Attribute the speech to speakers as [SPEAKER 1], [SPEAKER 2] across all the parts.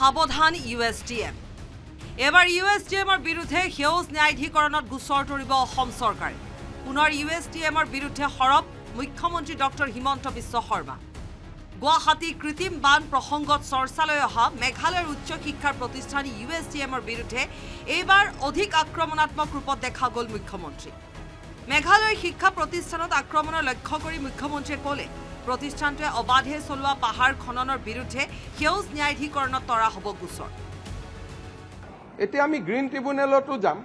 [SPEAKER 1] সাৱধান U S T M. এইবাৰ U S T এমৰ বিৰুদ্ধে সেউজ ন্যায়াধিকৰণত গোচৰ তৰিব অসম চৰকাৰে। পুনৰ ইউ এছ টি এমৰ বিৰুদ্ধে সৰব মুখ্যমন্ত্ৰী ডক্টৰ হিমন্ত বিশ্ব শৰ্মা। গুৱাহাটী কৃত্ৰিম বান প্ৰসংগত চৰ্চালৈ অহা মেঘালয়ৰ উচ্চ শিক্ষাৰ প্ৰতিষ্ঠান ইউ এছ টি এমৰ বিৰুদ্ধে এইবাৰ অধিক আক্ৰমণাত্মক ৰূপত দেখা গ'ল মুখ্যমন্ত্ৰী। মেঘালয়ৰ শিক্ষা প্ৰতিষ্ঠানত আক্ৰমণৰ লক্ষ্য কৰি মুখ্যমন্ত্ৰীয়ে ক'লে প্ৰতিষ্ঠানটোৱে অবাধে চলোৱা পাহাৰ খননৰ বিৰুদ্ধে সেউজ ন্যায়াধিকৰণত তৰা হ'ব গোচৰ।
[SPEAKER 2] এতিয়া আমি গ্ৰীণ ট্ৰিবিউনেলতো যাম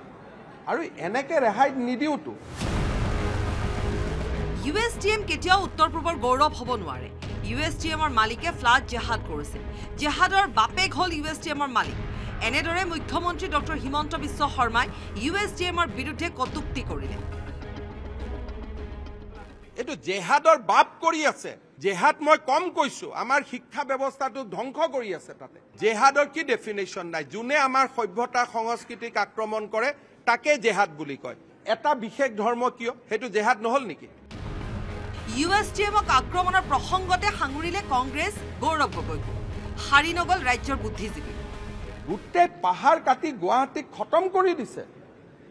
[SPEAKER 2] আৰু এনেকে ৰেহাই নিদিওঁতো।
[SPEAKER 1] ইউ এছ টি এম কেতিয়াও উত্তৰ পূবৰ গৌৰৱ হ'ব নোৱাৰে। ইউ এছ টি এমৰ মালিকে ফ্লাড জেহাদ কৰিছিল। জেহাদৰ বাপেক হ'ল ইউ এছ টি এমৰ মালিক। এনেদৰে মুখ্যমন্ত্ৰী ডক্টৰ হিমন্ত বিশ্ব শৰ্মাই ইউ এছ টি এমৰ বিৰুদ্ধে কটুক্তি কৰিলে।
[SPEAKER 2] এইটো জেহাদৰ বাপ কৰি আছে। জেহাদ মই কম কৈছো আমাৰ শিক্ষা ব্যৱস্থাটো ধ্বংস কৰি আছে তাতে। জেহাদৰ কি ডেফিনেশ্যন নাই? যোনে আমাৰ সভ্যতা সংস্কৃতিক আক্ৰমণ কৰে তাকে জেহাদ বুলি কয়। এটা বিশেষ ধৰ্ম কিয়? সেইটো জেহাদ নহ'ল নেকি?
[SPEAKER 1] ইউ এছ টি এমক আক্ৰমণৰ প্ৰসংগতে সাঙুৰিলে কংগ্ৰেছ গৌৰৱ গগৈকো সাৰি নগ'ল ৰাজ্যৰ বুদ্ধিজীৱী।
[SPEAKER 2] গোটেই পাহাৰ কাটি গুৱাহাটীক খতম কৰি দিছে।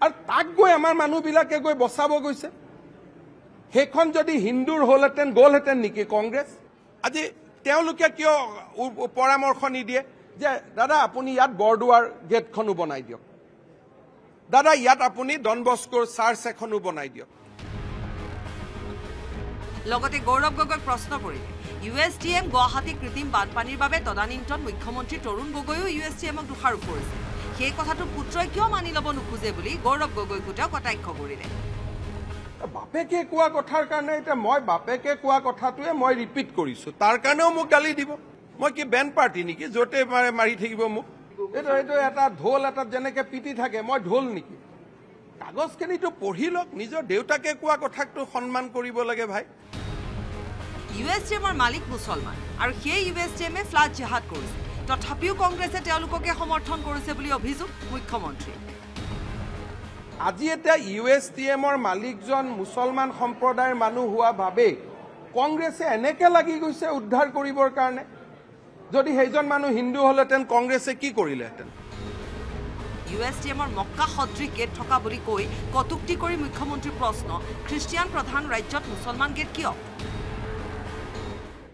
[SPEAKER 2] আৰু তাক গৈ আমাৰ মানুহবিলাকে গৈ বচাব গৈছে। সেইখন যদি হিন্দুৰ হ'লহেঁতেন গ'লহেঁতেন নেকি কংগ্ৰেছ? আজি তেওঁলোকে কিয় পৰামৰ্শ নিদিয়ে? যে দাদা আপুনি ইয়াত বৰদুৱাৰ গেটখনো বনাই দিয়ক। দাদা ইয়াত আপুনি ডনবস্কোৰ চাৰ্চ এখনো বনাই দিয়ক।
[SPEAKER 1] লগতে গৌৰৱ গগৈক প্ৰশ্ন কৰিলে U S T M Guwahati কৃত্ৰিম বানপানীৰ বাবে তদানীন্তন মুখ্যমন্ত্ৰী তৰুণ গগৈও ইউ এছ টি এমক দোষাৰোপ কৰিছিল সেই কথাটো পুত্ৰই কিয় মানি ল'ব নোখোজে বুলি গৌৰৱ গগৈকো তেওঁ কটাক্ষ কৰিলে।
[SPEAKER 2] বাপেকে কোৱা কথাৰ কাৰণে এতিয়া মই বাপেকে কোৱা কথাটোৱে মই ৰিপিট কৰিছো। তাৰ কাৰণেও মোক গালি দিব। মই কি বেণ্ড পাৰ্টি নেকি য'তে মাৰে মাৰি থাকিব মোক? এইটো এইটো এটা ঢোল এটাত যেনেকে পিটি থাকে মই ঢোল নেকি? কাগজখিনিতো পঢ়ি লওক নিজৰ দেউতাকে কোৱা কথাকটো সন্মান কৰিব লাগে ভাই।
[SPEAKER 1] ইউ এছ টি এমৰ মালিক মুছলমান আৰু সেই ইউ এছ টি এমে ফ্লাড জেহাদ কৰিছে। তথাপিও কংগ্ৰেছে তেওঁলোককে সমৰ্থন কৰিছে বুলি অভিযোগ মুখ্যমন্ত্ৰীৰ
[SPEAKER 2] আজি এতিয়া ইউ এছ টি এমৰ মালিকজন মুছলমান সম্প্ৰদায়ৰ মানুহ হোৱা বাবেই কংগ্ৰেছে এনেকে লাগি গৈছে উদ্ধাৰ কৰিবৰ কাৰণে। যদি সেইজন মানুহ হিন্দু হ'লহেঁতেন কংগ্ৰেছে কি কৰিলেহেঁতেন?
[SPEAKER 1] ইউ এছ টি এমৰ মক্কা সদৃশ গেট থকা বুলি কৈ কটুক্তি কৰি মুখ্যমন্ত্ৰীৰ প্ৰশ্ন খ্ৰীষ্টিয়ান প্ৰধান ৰাজ্যত মুছলমান গেট কিয়?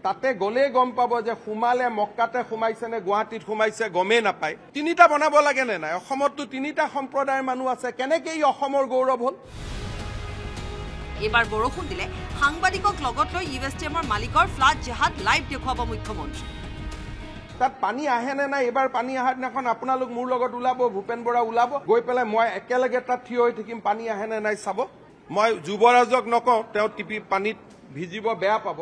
[SPEAKER 2] তাতে গ'লেই গম পাব যে সোমালে মক্কাতে সোমাইছে নে গুৱাহাটীত সোমাইছে গমেই নাপায়। তিনিটা বনাব লাগে নে নাই? অসমততো তিনিটা সম্প্ৰদায়ৰ মানুহ আছে। কেনেকে ই অসমৰ গৌৰৱ হ'ল?
[SPEAKER 1] এইবাৰ বৰষুণ দিলে সাংবাদিকক লগত লৈ ইউ এছ টি এমৰ মালিকৰ ফ্লাড জেহাদ লাইভ দেখুৱাব মুখ্যমন্ত্ৰী।
[SPEAKER 2] তাত পানী আহে নে নাই? এইবাৰ পানী অহাৰ দিনাখন আপোনালোক মোৰ লগত ওলাব ভূপেন বৰা ওলাব। গৈ পেলাই মই একেলগে তাত থিয় হৈ থাকিম পানী আহে নে নাই চাব। মই যুৱৰাজক নকওঁ তেওঁ টিপি পানীত ভিজিব বেয়া পাব।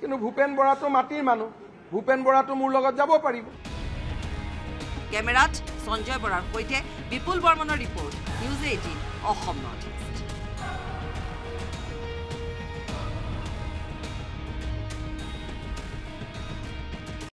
[SPEAKER 2] কিন্তু ভূপেন বৰাটো মাটিৰ মানুহ। ভূপেন বৰাটো মোৰ লগত যাব পাৰিব।
[SPEAKER 1] কেমেৰাত সঞ্জয় বৰাৰ সৈতে বিপুল বৰ্মনৰ report news eighteen Assam north east.